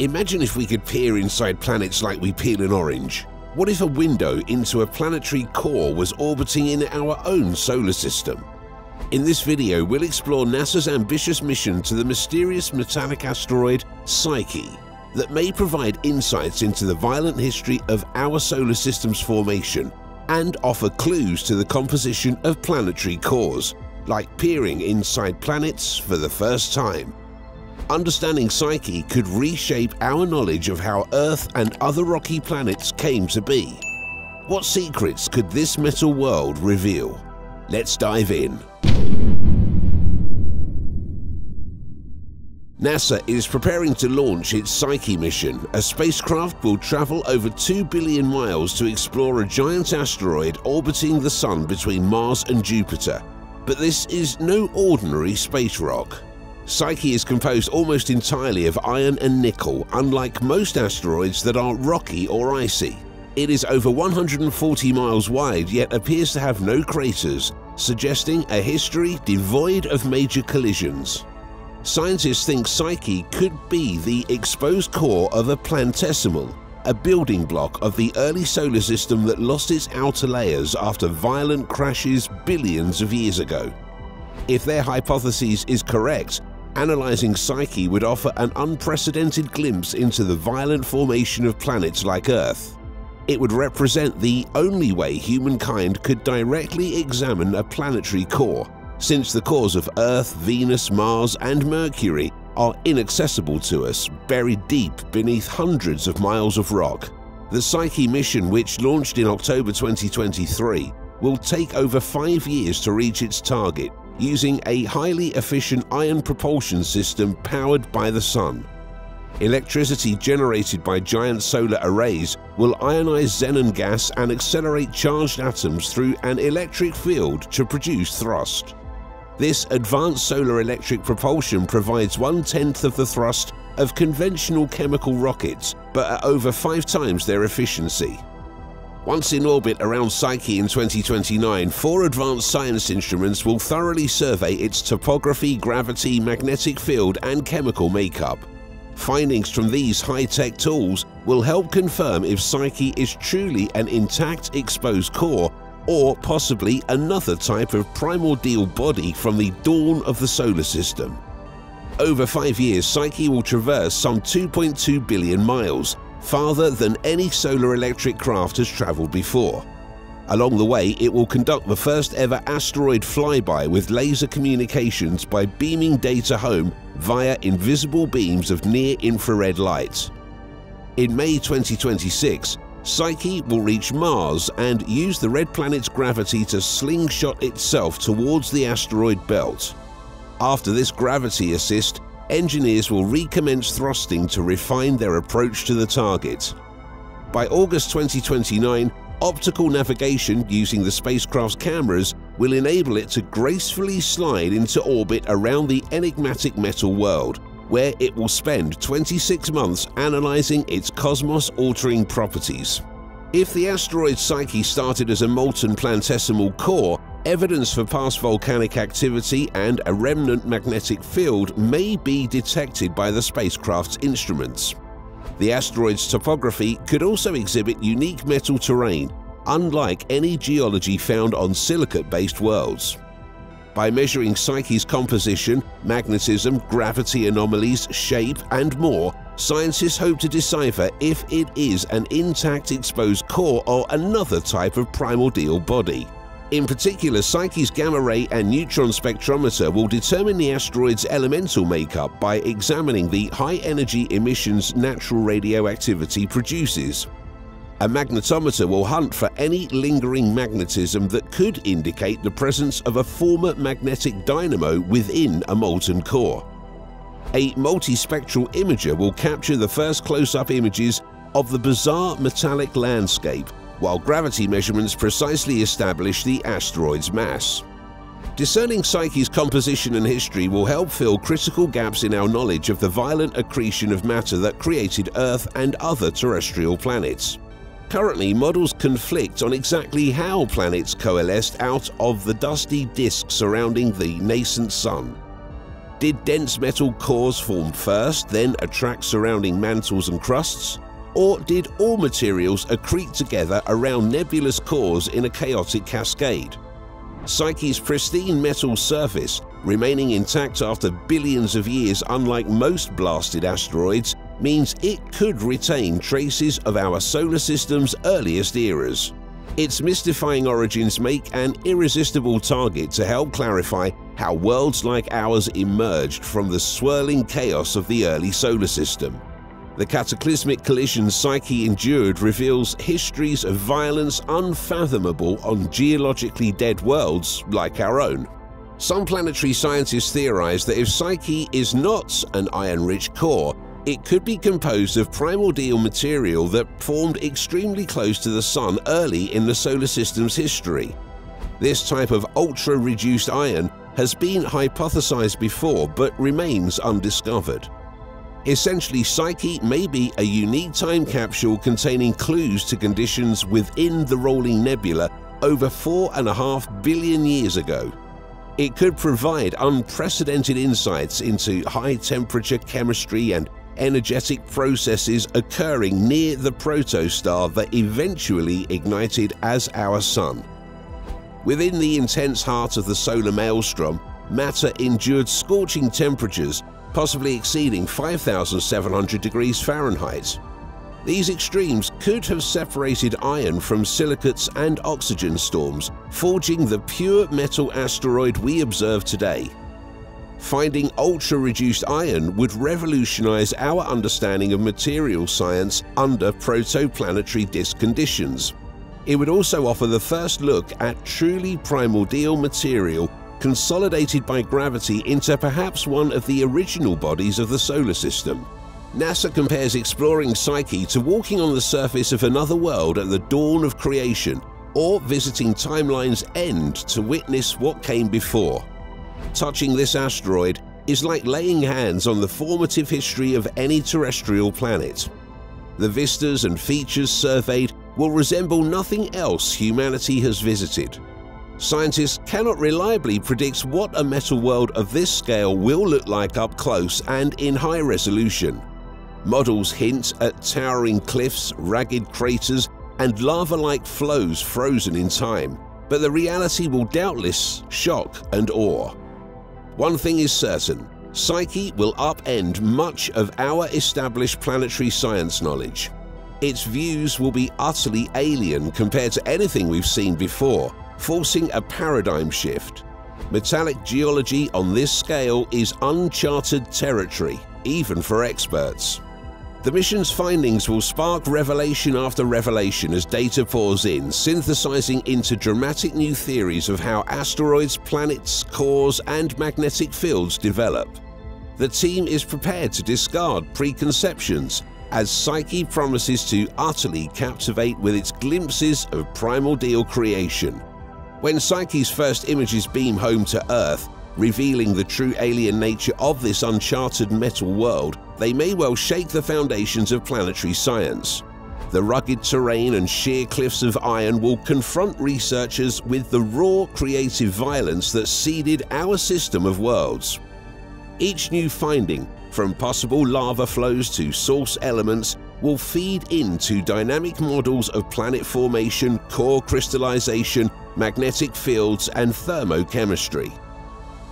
Imagine if we could peer inside planets like we peel an orange. What if a window into a planetary core was orbiting in our own solar system? In this video, we'll explore NASA's ambitious mission to the mysterious metallic asteroid Psyche that may provide insights into the violent history of our solar system's formation and offer clues to the composition of planetary cores, like peering inside planets for the first time. Understanding Psyche could reshape our knowledge of how Earth and other rocky planets came to be. What secrets could this metal world reveal? Let's dive in. NASA is preparing to launch its Psyche mission. A spacecraft will travel over 2 billion miles to explore a giant asteroid orbiting the Sun between Mars and Jupiter. But this is no ordinary space rock. Psyche is composed almost entirely of iron and nickel, unlike most asteroids that are rocky or icy. It is over 140 miles wide yet appears to have no craters, suggesting a history devoid of major collisions. Scientists think Psyche could be the exposed core of a planetesimal, a building block of the early solar system that lost its outer layers after violent crashes billions of years ago. If their hypothesis is correct, analyzing Psyche would offer an unprecedented glimpse into the violent formation of planets like Earth. It would represent the only way humankind could directly examine a planetary core, since the cores of Earth, Venus, Mars and Mercury are inaccessible to us, buried deep beneath hundreds of miles of rock. The Psyche mission, which launched in October 2023, will take over five years to reach its target, using a highly efficient ion propulsion system powered by the sun. Electricity generated by giant solar arrays will ionize xenon gas and accelerate charged atoms through an electric field to produce thrust. This advanced solar electric propulsion provides one-tenth of the thrust of conventional chemical rockets, but at over five times their efficiency. Once in orbit around Psyche in 2029, four advanced science instruments will thoroughly survey its topography, gravity, magnetic field and chemical makeup. Findings from these high-tech tools will help confirm if Psyche is truly an intact exposed core or possibly another type of primordial body from the dawn of the solar system. Over five years, Psyche will traverse some 2.2 billion miles, farther than any solar electric craft has travelled before. Along the way, it will conduct the first ever asteroid flyby with laser communications by beaming data home via invisible beams of near-infrared light. In May 2026, Psyche will reach Mars and use the red planet's gravity to slingshot itself towards the asteroid belt. After this gravity assist, engineers will recommence thrusting to refine their approach to the target. By August 2029, optical navigation using the spacecraft's cameras will enable it to gracefully slide into orbit around the enigmatic metal world, where it will spend 26 months analyzing its cosmos-altering properties. If the asteroid Psyche started as a molten planetesimal core, evidence for past volcanic activity and a remnant magnetic field may be detected by the spacecraft's instruments. The asteroid's topography could also exhibit unique metal terrain, unlike any geology found on silicate-based worlds. By measuring Psyche's composition, magnetism, gravity anomalies, shape and more, scientists hope to decipher if it is an intact exposed core or another type of primordial body. In particular, Psyche's gamma ray and neutron spectrometer will determine the asteroid's elemental makeup by examining the high energy emissions natural radioactivity produces. A magnetometer will hunt for any lingering magnetism that could indicate the presence of a former magnetic dynamo within a molten core. A multispectral imager will capture the first close-up images of the bizarre metallic landscape, while gravity measurements precisely establish the asteroid's mass. Discerning Psyche's composition and history will help fill critical gaps in our knowledge of the violent accretion of matter that created Earth and other terrestrial planets. Currently, models conflict on exactly how planets coalesced out of the dusty disk surrounding the nascent Sun. Did dense metal cores form first, then attract surrounding mantles and crusts? Or did all materials accrete together around nebulous cores in a chaotic cascade? Psyche's pristine metal surface, remaining intact after billions of years unlike most blasted asteroids, means it could retain traces of our solar system's earliest eras. Its mystifying origins make an irresistible target to help clarify how worlds like ours emerged from the swirling chaos of the early solar system. The cataclysmic collision Psyche endured reveals histories of violence unfathomable on geologically dead worlds like our own. Some planetary scientists theorize that if Psyche is not an iron-rich core, it could be composed of primordial material that formed extremely close to the Sun early in the solar system's history. This type of ultra-reduced iron has been hypothesized before but remains undiscovered. Essentially, Psyche may be a unique time capsule containing clues to conditions within the rolling nebula over four and a half billion years ago. It could provide unprecedented insights into high temperature chemistry and energetic processes occurring near the protostar that eventually ignited as our Sun. Within the intense heart of the solar maelstrom, matter endured scorching temperatures, possibly exceeding 5,700 degrees Fahrenheit. These extremes could have separated iron from silicates and oxygen storms, forging the pure metal asteroid we observe today. Finding ultra-reduced iron would revolutionize our understanding of material science under protoplanetary disk conditions. It would also offer the first look at truly primordial material consolidated by gravity into perhaps one of the original bodies of the solar system. NASA compares exploring Psyche to walking on the surface of another world at the dawn of creation or visiting timeline's end to witness what came before. Touching this asteroid is like laying hands on the formative history of any terrestrial planet. The vistas and features surveyed will resemble nothing else humanity has visited. Scientists cannot reliably predict what a metal world of this scale will look like up close and in high resolution. Models hint at towering cliffs, ragged craters, and lava-like flows frozen in time, but the reality will doubtless shock and awe. One thing is certain, Psyche will upend much of our established planetary science knowledge. Its views will be utterly alien compared to anything we've seen before, forcing a paradigm shift. Metallic geology on this scale is uncharted territory, even for experts. The mission's findings will spark revelation after revelation as data pours in, synthesizing into dramatic new theories of how asteroids, planets, cores, and magnetic fields develop. The team is prepared to discard preconceptions as Psyche promises to utterly captivate with its glimpses of primordial creation. When Psyche's first images beam home to Earth, revealing the true alien nature of this uncharted metal world, they may well shake the foundations of planetary science. The rugged terrain and sheer cliffs of iron will confront researchers with the raw creative violence that seeded our system of worlds. Each new finding, from possible lava flows to source elements, will feed into dynamic models of planet formation, core crystallization, magnetic fields, and thermochemistry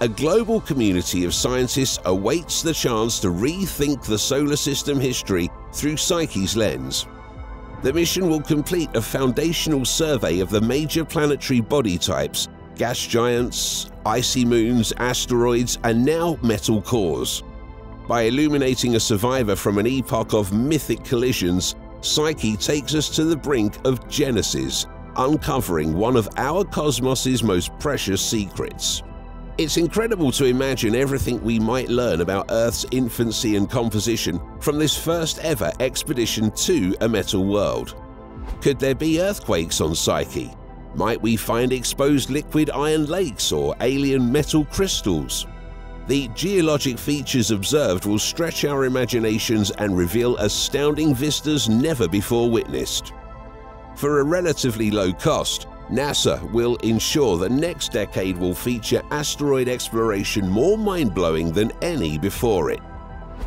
a global community of scientists awaits the chance to rethink the solar system history through Psyche's lens. The mission will complete a foundational survey of the major planetary body types, gas giants, icy moons, asteroids, and now metal cores. By illuminating a survivor from an epoch of mythic collisions, Psyche takes us to the brink of Genesis, uncovering one of our cosmos's most precious secrets. It's incredible to imagine everything we might learn about Earth's infancy and composition from this first ever expedition to a metal world. Could there be earthquakes on Psyche? Might we find exposed liquid iron lakes or alien metal crystals? The geologic features observed will stretch our imaginations and reveal astounding vistas never before witnessed. For a relatively low cost, NASA will ensure the next decade will feature asteroid exploration more mind-blowing than any before it.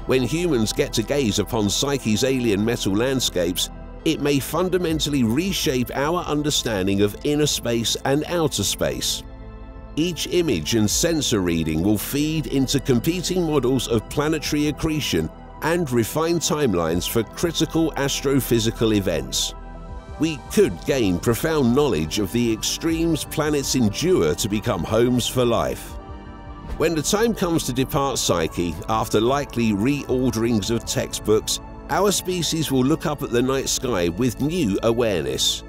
When humans get to gaze upon Psyche's alien metal landscapes, it may fundamentally reshape our understanding of inner space and outer space. Each image and sensor reading will feed into competing models of planetary accretion and refined timelines for critical astrophysical events. We could gain profound knowledge of the extremes planets endure to become homes for life. When the time comes to depart Psyche, after likely reorderings of textbooks, our species will look up at the night sky with new awareness.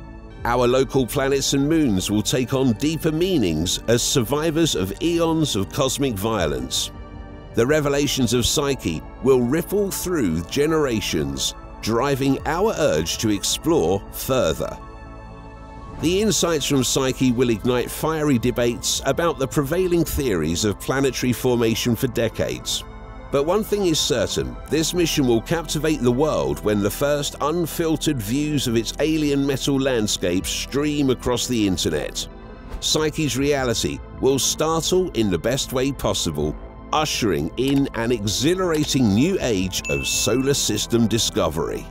Our local planets and moons will take on deeper meanings as survivors of eons of cosmic violence. The revelations of Psyche will ripple through generations, driving our urge to explore further. The insights from Psyche will ignite fiery debates about the prevailing theories of planetary formation for decades. But one thing is certain, this mission will captivate the world when the first unfiltered views of its alien metal landscape stream across the internet. Psyche's reality will startle in the best way possible, ushering in an exhilarating new age of solar system discovery.